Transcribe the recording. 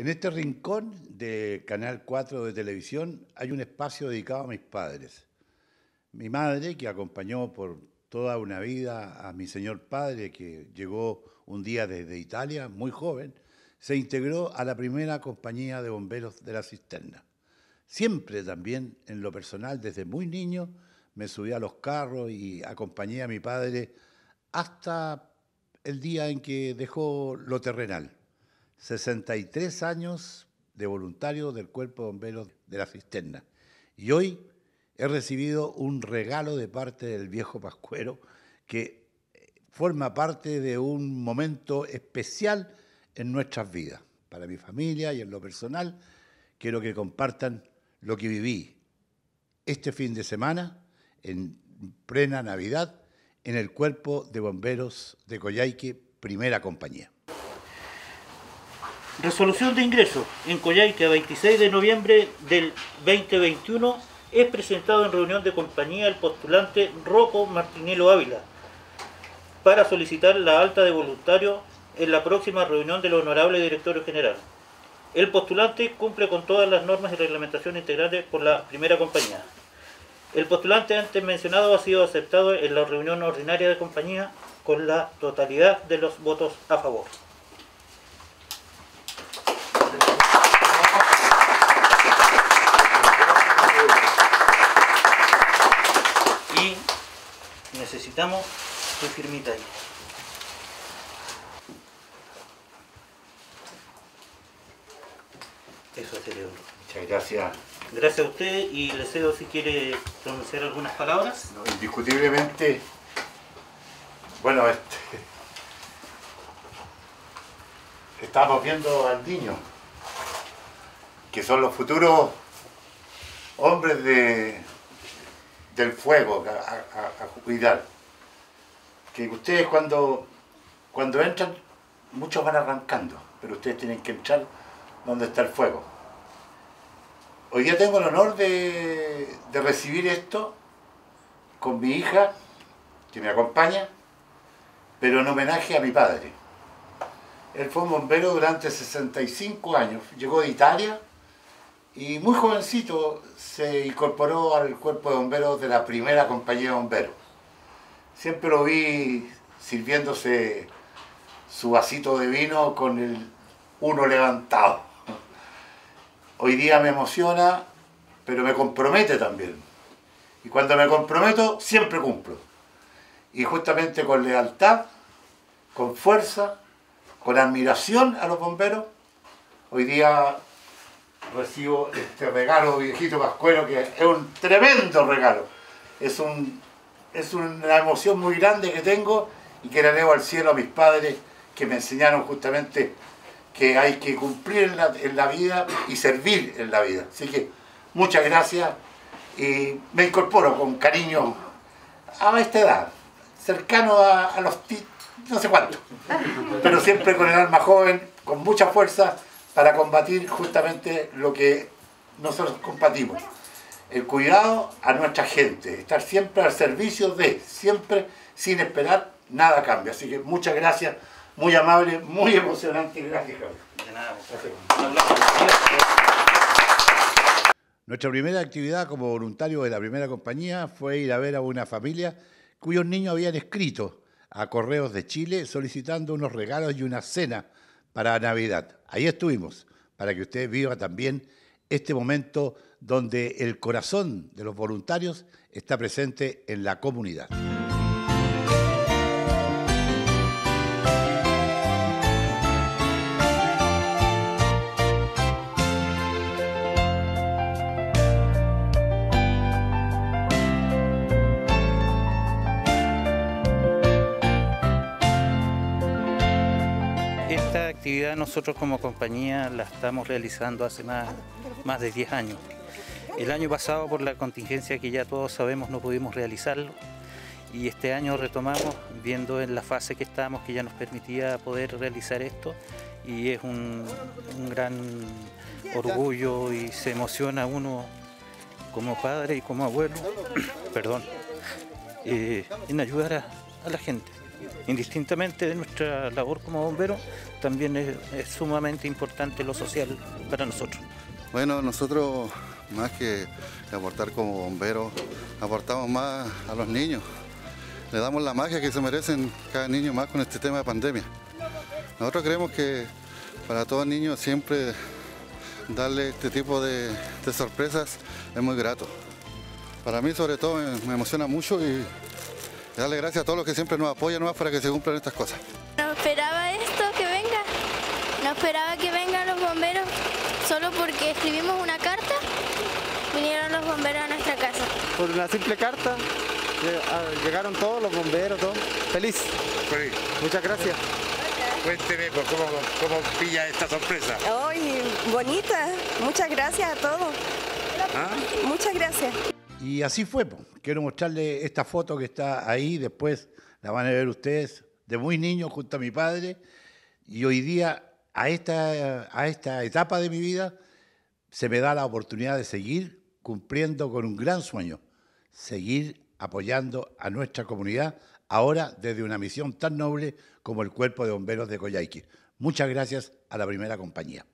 En este rincón de Canal 4 de televisión hay un espacio dedicado a mis padres. Mi madre, que acompañó por toda una vida a mi señor padre, que llegó un día desde Italia, muy joven, se integró a la primera compañía de bomberos de la cisterna. Siempre también, en lo personal, desde muy niño, me subí a los carros y acompañé a mi padre hasta el día en que dejó lo terrenal. 63 años de voluntario del Cuerpo de Bomberos de la Cisterna. Y hoy he recibido un regalo de parte del viejo Pascuero que forma parte de un momento especial en nuestras vidas. Para mi familia y en lo personal, quiero que compartan lo que viví este fin de semana, en plena Navidad, en el Cuerpo de Bomberos de Coyhaique, primera compañía. Resolución de ingreso en Coyhaique, 26 de noviembre del 2021, es presentado en reunión de compañía el postulante Rocco Martinelo Ávila para solicitar la alta de voluntario en la próxima reunión del honorable directorio general. El postulante cumple con todas las normas y reglamentaciones integrales por la primera compañía. El postulante antes mencionado ha sido aceptado en la reunión ordinaria de compañía con la totalidad de los votos a favor. Y necesitamos tu firmita ahí. Eso sería Muchas gracias. Gracias a usted y le cedo si quiere pronunciar algunas palabras. No, indiscutiblemente, bueno, este, estamos viendo al niño, que son los futuros hombres de, del fuego a, cuidar. Que ustedes cuando, cuando entran, muchos van arrancando, pero ustedes tienen que entrar donde está el fuego. Hoy día tengo el honor de, de recibir esto con mi hija, que me acompaña, pero en homenaje a mi padre. Él fue un bombero durante 65 años, llegó de Italia y muy jovencito se incorporó al cuerpo de bomberos de la primera compañía de bomberos. Siempre lo vi sirviéndose su vasito de vino con el uno levantado. Hoy día me emociona, pero me compromete también. Y cuando me comprometo, siempre cumplo. Y justamente con lealtad, con fuerza, con admiración a los bomberos, hoy día recibo este regalo viejito pascuero que es un tremendo regalo. Es, un, es una emoción muy grande que tengo y que le debo al cielo a mis padres que me enseñaron justamente que hay que cumplir en la, en la vida y servir en la vida. Así que muchas gracias y me incorporo con cariño a esta edad, cercano a, a los no sé cuánto, pero siempre con el alma joven, con mucha fuerza para combatir justamente lo que nosotros combatimos. El cuidado a nuestra gente, estar siempre al servicio de, siempre sin esperar nada cambia. Así que muchas gracias, muy amable, muy emocionante. Gracias, Javier. De nada. Nuestra primera actividad como voluntario de la primera compañía fue ir a ver a una familia cuyos niños habían escrito a Correos de Chile solicitando unos regalos y una cena para Navidad. Ahí estuvimos, para que usted viva también este momento donde el corazón de los voluntarios está presente en la comunidad. Actividad nosotros como compañía la estamos realizando hace más, de 10 años. El año pasado por la contingencia que ya todos sabemos no pudimos realizarlo y este año retomamos viendo en la fase que estamos que ya nos permitía poder realizar esto y es un, gran orgullo y se emociona uno como padre y como abuelo, perdón, eh, en ayudar a la gente. Indistintamente de nuestra labor como bomberos, también es, sumamente importante lo social para nosotros. Bueno, nosotros más que aportar como bomberos, aportamos más a los niños. Le damos la magia que se merecen cada niño más con este tema de pandemia. Nosotros creemos que para todos niños siempre darle este tipo de, de sorpresas es muy grato. Para mí sobre todo me, me emociona mucho y darle gracias a todos los que siempre nos apoyan más para que se cumplan estas cosas. No esperaba esto que venga, no esperaba que vengan los bomberos solo porque escribimos una carta, vinieron los bomberos a nuestra casa. Por una simple carta lleg- ah, llegaron todos los bomberos, todo. Feliz. Feliz. Muchas gracias. Cuénteme pues, cómo, cómo pilla esta sorpresa. ¡Ay, bonita! Muchas gracias a todos. ¿Ah? Muchas gracias. Y así fue. Quiero mostrarle esta foto que está ahí, después la van a ver ustedes, de muy niño junto a mi padre. Y hoy día, a esta, a esta etapa de mi vida, se me da la oportunidad de seguir cumpliendo con un gran sueño, seguir apoyando a nuestra comunidad, ahora desde una misión tan noble como el Cuerpo de Bomberos de Coyhaique. Muchas gracias a la primera compañía.